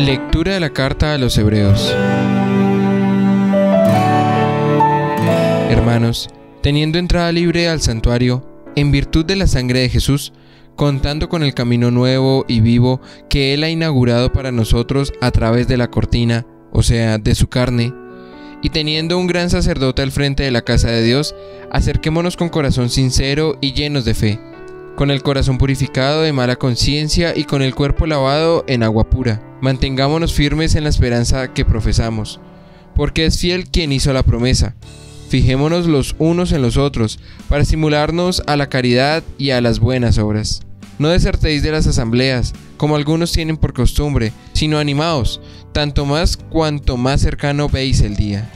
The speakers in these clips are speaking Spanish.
Lectura de la carta a los Hebreos. Hermanos, teniendo entrada libre al santuario, en virtud de la sangre de Jesús, contando con el camino nuevo y vivo que Él ha inaugurado para nosotros a través de la cortina, o sea, de su carne, y teniendo un gran sacerdote al frente de la casa de Dios, acerquémonos con corazón sincero y llenos de fe, con el corazón purificado de mala conciencia y con el cuerpo lavado en agua pura. Mantengámonos firmes en la esperanza que profesamos, porque es fiel quien hizo la promesa. Fijémonos los unos en los otros, para estimularnos a la caridad y a las buenas obras. No desertéis de las asambleas, como algunos tienen por costumbre, sino animaos, tanto más cuanto más cercano veis el día.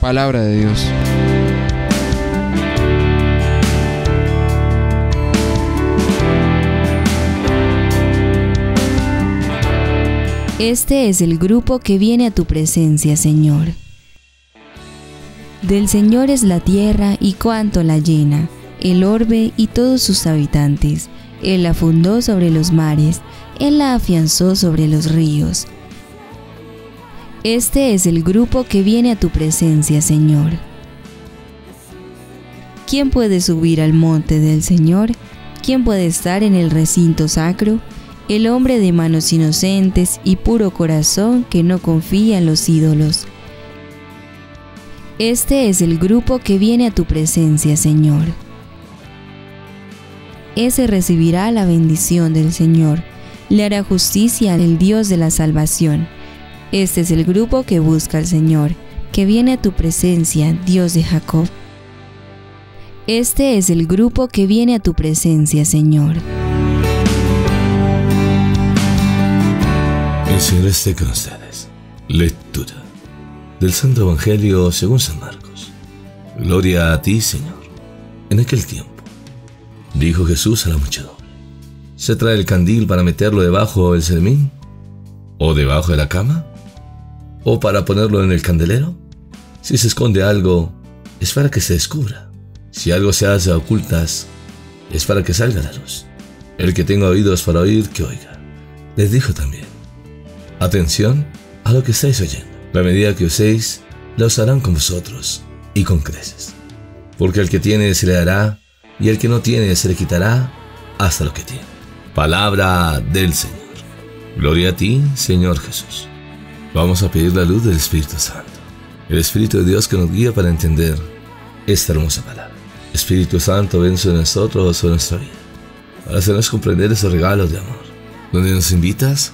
Palabra de Dios. Este es el grupo que viene a tu presencia, Señor. Del Señor es la tierra y cuanto la llena, el orbe y todos sus habitantes. Él la fundó sobre los mares, Él la afianzó sobre los ríos. Este es el grupo que viene a tu presencia, Señor. ¿Quién puede subir al monte del Señor? ¿Quién puede estar en el recinto sacro? El hombre de manos inocentes y puro corazón que no confía en los ídolos. Este es el grupo que viene a tu presencia, Señor. Ese recibirá la bendición del Señor, le hará justicia al Dios de la salvación. Este es el grupo que busca al Señor, que viene a tu presencia, Dios de Jacob. Este es el grupo que viene a tu presencia, Señor. El Señor esté con ustedes. Lectura del Santo Evangelio según San Marcos. Gloria a ti, Señor. En aquel tiempo, dijo Jesús a la muchedumbre, ¿se trae el candil para meterlo debajo del sermín? ¿O debajo de la cama? ¿O para ponerlo en el candelero? Si se esconde algo, es para que se descubra. Si algo se hace a ocultas, es para que salga la luz. El que tenga oídos para oír, que oiga. Les dijo también, Atención a lo que estáis oyendo. La medida que uséis, la usarán con vosotros y con creces. Porque al que tiene se le dará, y al que no tiene se le quitará hasta lo que tiene. Palabra del Señor. Gloria a ti, Señor Jesús. Vamos a pedir la luz del Espíritu Santo. El Espíritu de Dios que nos guía para entender esta hermosa palabra. Espíritu Santo, ven sobre nosotros, sobre nuestra vida, para hacernos comprender esos regalos de amor, donde nos invitas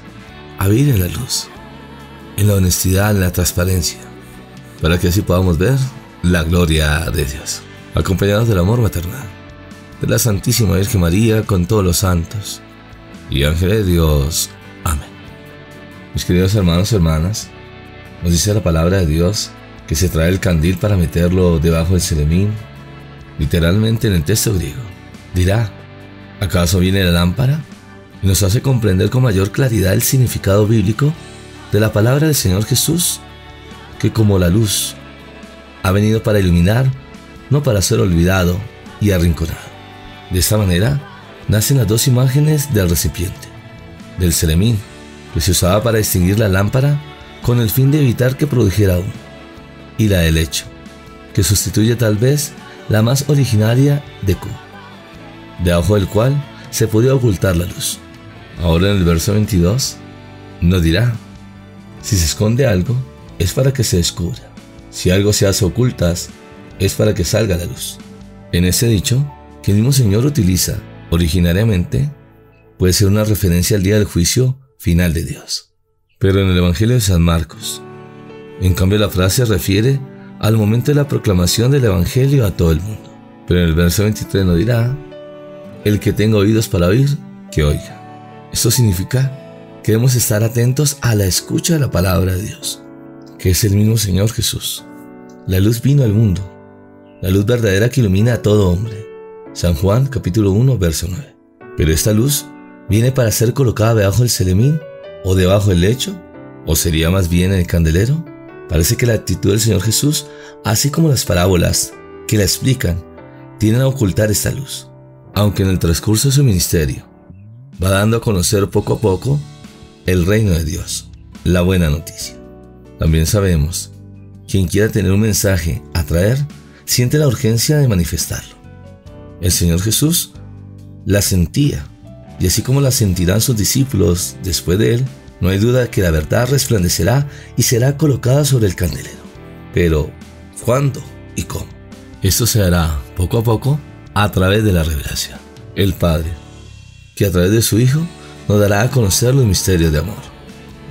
a vivir en la luz, en la honestidad, en la transparencia, para que así podamos ver la gloria de Dios, acompañados del amor maternal, de la Santísima Virgen María con todos los santos y ángeles de Dios. Amén. Mis queridos hermanos y hermanas, nos dice la palabra de Dios que se trae el candil para meterlo debajo del seremín, literalmente en el texto griego. Dirá, ¿acaso viene la lámpara? Y nos hace comprender con mayor claridad el significado bíblico de la palabra del Señor Jesús, que como la luz ha venido para iluminar, no para ser olvidado y arrinconado. De esta manera nacen las dos imágenes del recipiente, del seremín, que se usaba para distinguir la lámpara con el fin de evitar que produjera humo, y la del hecho, que sustituye tal vez la más originaria de Q, debajo del cual se podía ocultar la luz. Ahora en el verso 22 nos dirá, si se esconde algo, es para que se descubra. Si algo se hace ocultas, es para que salga la luz. En ese dicho, que el mismo Señor utiliza originariamente, puede ser una referencia al día del juicio final de Dios. Pero en el Evangelio de San Marcos, en cambio la frase refiere al momento de la proclamación del Evangelio a todo el mundo. Pero en el verso 23 nos dirá, el que tenga oídos para oír, que oiga. Esto significa que debemos estar atentos a la escucha de la palabra de Dios, que es el mismo Señor Jesús. La luz vino al mundo, la luz verdadera que ilumina a todo hombre. San Juan capítulo 1 verso 9. Pero esta luz viene para ser colocada debajo del selemín o debajo del lecho, o sería más bien en el candelero. Parece que la actitud del Señor Jesús, así como las parábolas que la explican, tienen a ocultar esta luz, aunque en el transcurso de su ministerio va dando a conocer poco a poco el reino de Dios. la buena noticia. También sabemos, quien quiera tener un mensaje a traer, siente la urgencia de manifestarlo. El Señor Jesús la sentía, y así como la sentirán sus discípulos después de él, no hay duda que la verdad resplandecerá y será colocada sobre el candelero. Pero, ¿cuándo y cómo? Esto se hará poco a poco a través de la revelación. El Padre, que a través de su Hijo nos dará a conocer los misterios de amor.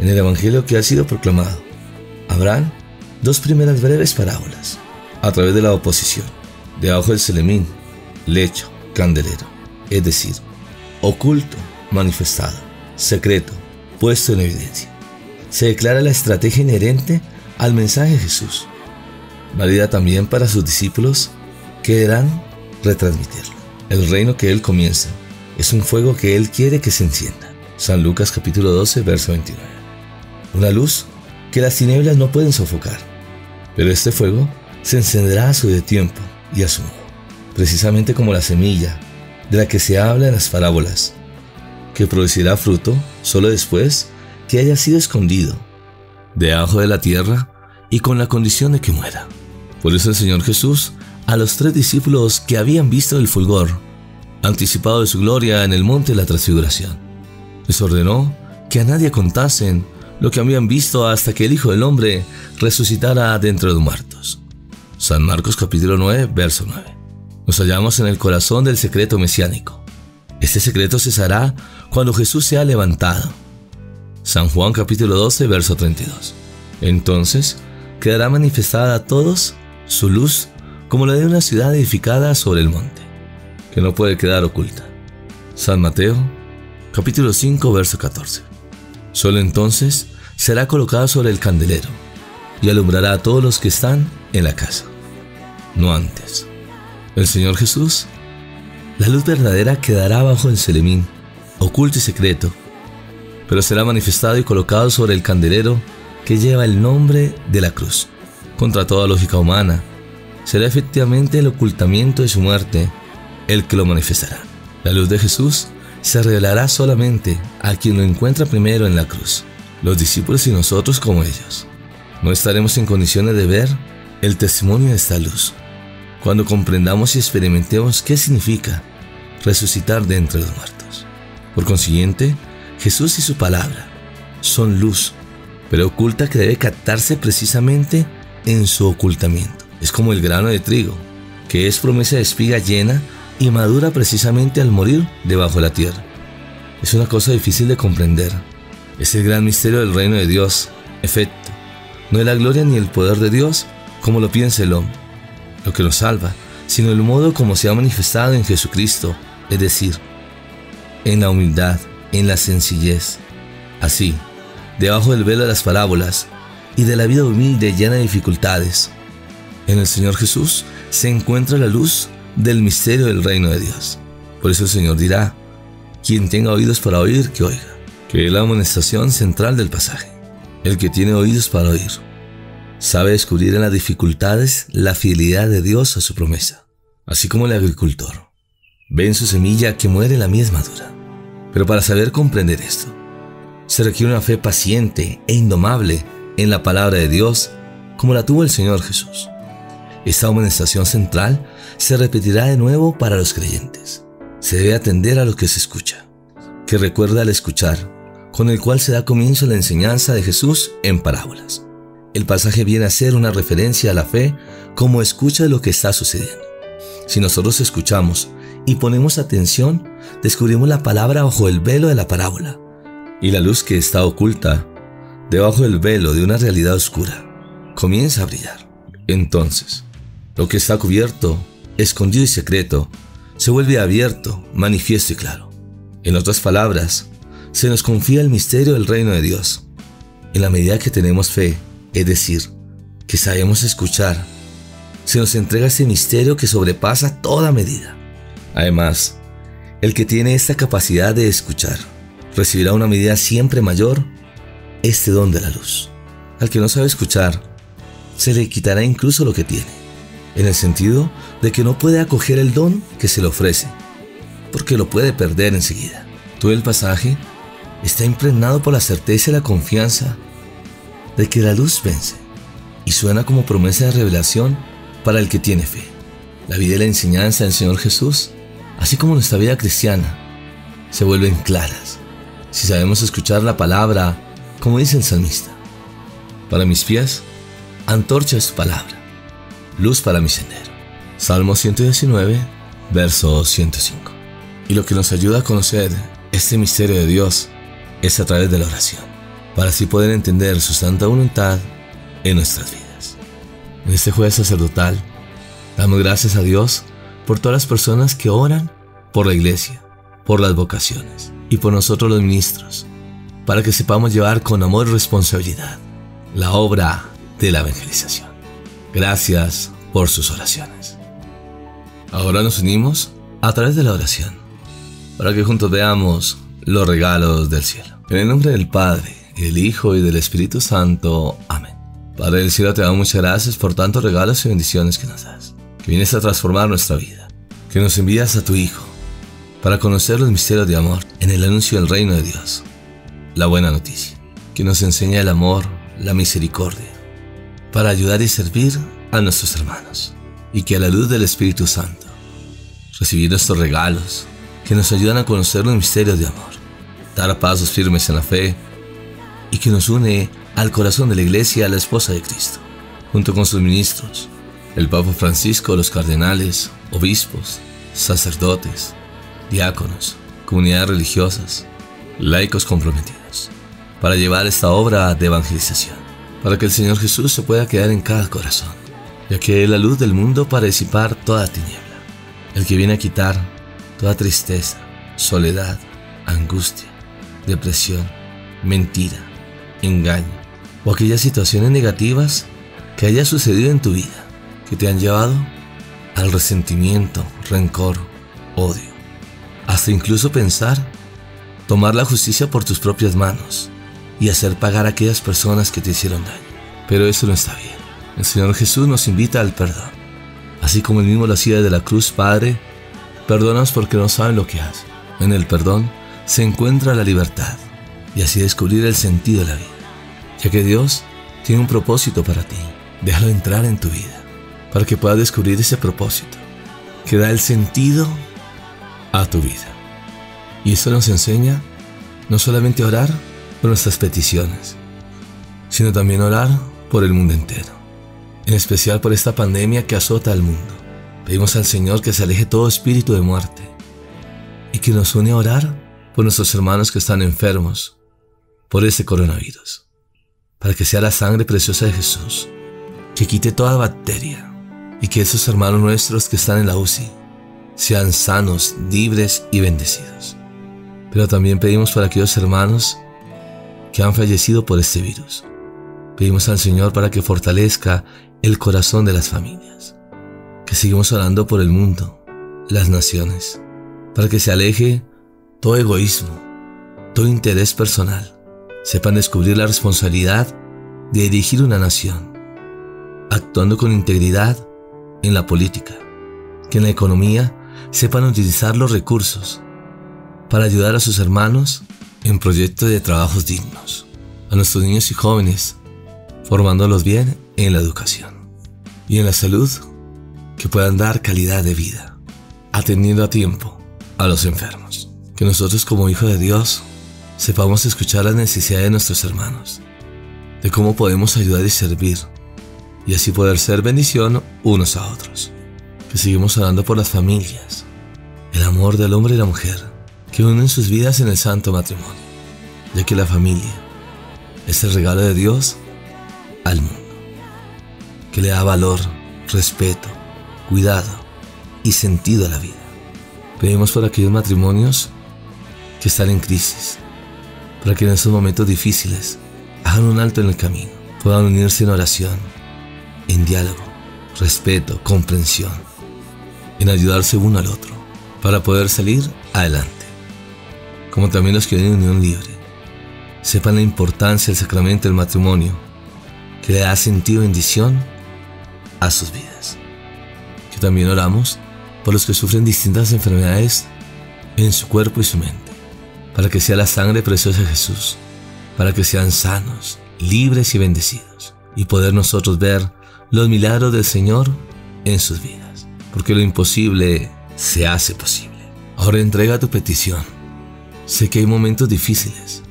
En el Evangelio que ha sido proclamado, habrán dos primeras breves parábolas, a través de la oposición, debajo del selemín, lecho, candelero, es decir, oculto, manifestado, secreto, puesto en evidencia. Se declara la estrategia inherente al mensaje de Jesús, válida también para sus discípulos que deberán retransmitirlo. El reino que Él comienza es un fuego que Él quiere que se encienda. San Lucas capítulo 12, verso 29. Una luz que las tinieblas no pueden sofocar, pero este fuego se encenderá a su tiempo y a su modo, precisamente como la semilla de la que se habla en las parábolas, que producirá fruto solo después que haya sido escondido debajo de la tierra y con la condición de que muera. Por eso el Señor Jesús, a los tres discípulos que habían visto el fulgor, anticipado de su gloria en el monte de la transfiguración, les ordenó que a nadie contasen lo que habían visto hasta que el Hijo del Hombre resucitara dentro de muertos. San Marcos capítulo 9, verso 9. Nos hallamos en el corazón del secreto mesiánico. Este secreto cesará cuando Jesús sea levantado. San Juan capítulo 12, verso 32. Entonces quedará manifestada a todos su luz como la de una ciudad edificada sobre el monte, que no puede quedar oculta. San Mateo, capítulo 5, verso 14. Solo entonces será colocada sobre el candelero y alumbrará a todos los que están en la casa, no antes. El Señor Jesús, la luz verdadera quedará bajo el selemín, oculto y secreto, pero será manifestado y colocado sobre el candelero que lleva el nombre de la cruz contra toda lógica humana, será efectivamente el ocultamiento de su muerte el que lo manifestará. La luz de Jesús se revelará solamente a quien lo encuentra primero en la cruz, los discípulos y nosotros como ellos. No estaremos en condiciones de ver el testimonio de esta luz cuando comprendamos y experimentemos qué significa resucitar de entre los muertos. Por consiguiente, Jesús y su palabra son luz, pero oculta que debe captarse precisamente en su ocultamiento. Es como el grano de trigo, que es promesa de espiga llena y madura precisamente al morir debajo de la tierra. Es una cosa difícil de comprender. Es el gran misterio del reino de Dios. Efecto, no es la gloria ni el poder de Dios como lo piensa el hombre, lo que lo salva, sino el modo como se ha manifestado en Jesucristo, es decir, en la humildad, en la sencillez. Así, debajo del velo de las parábolas, y de la vida humilde llena de dificultades. En el Señor Jesús se encuentra la luz del misterio del reino de Dios. Por eso el Señor dirá, quien tenga oídos para oír, que oiga, que es la amonestación central del pasaje. El que tiene oídos para oír, sabe descubrir en las dificultades la fidelidad de Dios a su promesa, así como el agricultor. Ve en su semilla que muere la misma dura. Pero para saber comprender esto, se requiere una fe paciente e indomable en la palabra de Dios como la tuvo el Señor Jesús. Esta amonestación central se repetirá de nuevo para los creyentes. Se debe atender a lo que se escucha, que recuerda al escuchar, con el cual se da comienzo la enseñanza de Jesús en parábolas. El pasaje viene a ser una referencia a la fe como escucha de lo que está sucediendo. Si nosotros escuchamos y ponemos atención, descubrimos la palabra bajo el velo de la parábola, y la luz que está oculta debajo del velo de una realidad oscura, comienza a brillar. Entonces, lo que está cubierto, escondido y secreto, se vuelve abierto, manifiesto y claro. En otras palabras, se nos confía el misterio del reino de Dios. En la medida que tenemos fe, es decir, que sabemos escuchar, se nos entrega ese misterio que sobrepasa toda medida. Además, el que tiene esta capacidad de escuchar recibirá una medida siempre mayor este don de la luz. Al que no sabe escuchar, se le quitará incluso lo que tiene, en el sentido de que no puede acoger el don que se le ofrece, porque lo puede perder enseguida. Todo el pasaje está impregnado por la certeza y la confianza de que la luz vence y suena como promesa de revelación para el que tiene fe. La vida y la enseñanza del Señor Jesús, así como nuestra vida cristiana, se vuelven claras si sabemos escuchar la palabra como dice el salmista. Para mis pies, antorcha es palabra, luz para mi sendero. Salmo 119, verso 105. Y lo que nos ayuda a conocer este misterio de Dios es a través de la oración, para así poder entender su santa voluntad en nuestras vidas. En este jueves sacerdotal, damos gracias a Dios por todas las personas que oran por la iglesia, por las vocaciones y por nosotros los ministros, para que sepamos llevar con amor y responsabilidad la obra de la evangelización. Gracias por sus oraciones. Ahora nos unimos a través de la oración, para que juntos veamos los regalos del cielo. En el nombre del Padre, el Hijo y del Espíritu Santo. Amén. Padre del cielo, te damos muchas gracias por tantos regalos y bendiciones que nos das, que vienes a transformar nuestra vida, que nos envías a tu Hijo, para conocer los misterios de amor en el anuncio del reino de Dios, la buena noticia, que nos enseña el amor, la misericordia, para ayudar y servir a nuestros hermanos, y que a la luz del Espíritu Santo, recibir estos regalos que nos ayudan a conocer los misterios de amor, dar pasos firmes en la fe, y que nos une al corazón de la Iglesia, a la esposa de Cristo, junto con sus ministros, el Papa Francisco, los cardenales, obispos, sacerdotes, diáconos, comunidades religiosas, laicos comprometidos, para llevar esta obra de evangelización, para que el Señor Jesús se pueda quedar en cada corazón, ya que es la luz del mundo para disipar toda tiniebla, el que viene a quitar toda tristeza, soledad, angustia, depresión, mentira, engaño o aquellas situaciones negativas que haya sucedido en tu vida que te han llevado al resentimiento, rencor, odio, hasta incluso pensar tomar la justicia por tus propias manos y hacer pagar a aquellas personas que te hicieron daño. Pero eso no está bien. El Señor Jesús nos invita al perdón. Así como el mismo lo hacía de la cruz, Padre, perdónanos porque no saben lo que hacen. En el perdón se encuentra la libertad y así descubrir el sentido de la vida. Ya que Dios tiene un propósito para ti, déjalo entrar en tu vida para que puedas descubrir ese propósito que da el sentido a tu vida. Y eso nos enseña no solamente a orar nuestras peticiones, sino también orar por el mundo entero, en especial por esta pandemia que azota al mundo. Pedimos al Señor que se aleje todo espíritu de muerte y que nos une a orar por nuestros hermanos que están enfermos por este coronavirus, para que sea la sangre preciosa de Jesús que quite toda bacteria y que esos hermanos nuestros que están en la UCI sean sanos, libres y bendecidos. Pero también pedimos por aquellos hermanos que han fallecido por este virus. Pedimos al Señor para que fortalezca el corazón de las familias. Que sigamos orando por el mundo, las naciones, para que se aleje todo egoísmo, todo interés personal. Sepan descubrir la responsabilidad de dirigir una nación, actuando con integridad en la política, que en la economía sepan utilizar los recursos para ayudar a sus hermanos en proyectos de trabajos dignos, a nuestros niños y jóvenes, formándolos bien en la educación y en la salud, que puedan dar calidad de vida, atendiendo a tiempo a los enfermos. Que nosotros como hijos de Dios sepamos escuchar las necesidades de nuestros hermanos, de cómo podemos ayudar y servir, y así poder ser bendición unos a otros que seguimos orando por las familias, el amor del hombre y la mujer, que unen sus vidas en el santo matrimonio, ya que la familia es el regalo de Dios al mundo, que le da valor, respeto, cuidado y sentido a la vida. Pedimos por aquellos matrimonios que están en crisis, para que en estos momentos difíciles hagan un alto en el camino, puedan unirse en oración, en diálogo, respeto, comprensión en ayudarse uno al otro para poder salir adelante. Como también los que viven en unión libre, sepan la importancia del sacramento del matrimonio que le da sentido bendición a sus vidas. Que también oramos por los que sufren distintas enfermedades en su cuerpo y su mente, para que sea la sangre preciosa de Jesús, para que sean sanos, libres y bendecidos y poder nosotros ver los milagros del Señor en sus vidas, porque lo imposible se hace posible. Ahora entrega tu petición. Sé que hay momentos difíciles,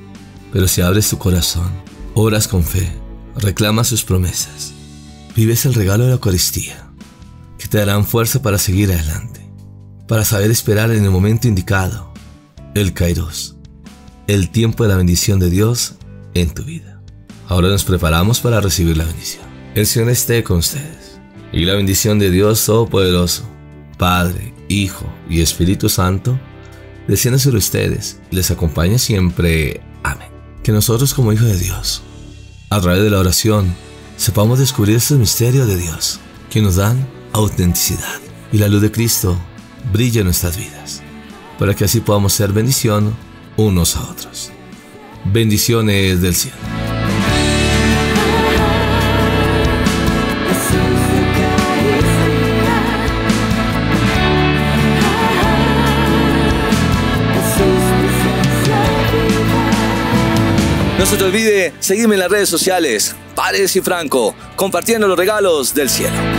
pero si abres tu corazón, oras con fe, reclamas sus promesas, vives el regalo de la Eucaristía, que te darán fuerza para seguir adelante, para saber esperar en el momento indicado, el Kairos, el tiempo de la bendición de Dios en tu vida. Ahora nos preparamos para recibir la bendición. El Señor esté con ustedes. Y la bendición de Dios Todopoderoso, Padre, Hijo y Espíritu Santo, descienda sobre ustedes y les acompañe siempre. Amén. Que nosotros como hijos de Dios, a través de la oración, sepamos descubrir este misterio de Dios, que nos dan autenticidad y la luz de Cristo brilla en nuestras vidas, para que así podamos ser bendición unos a otros. Bendiciones del cielo. No se te olvide seguirme en las redes sociales, Pares y Franco, compartiendo los regalos del cielo.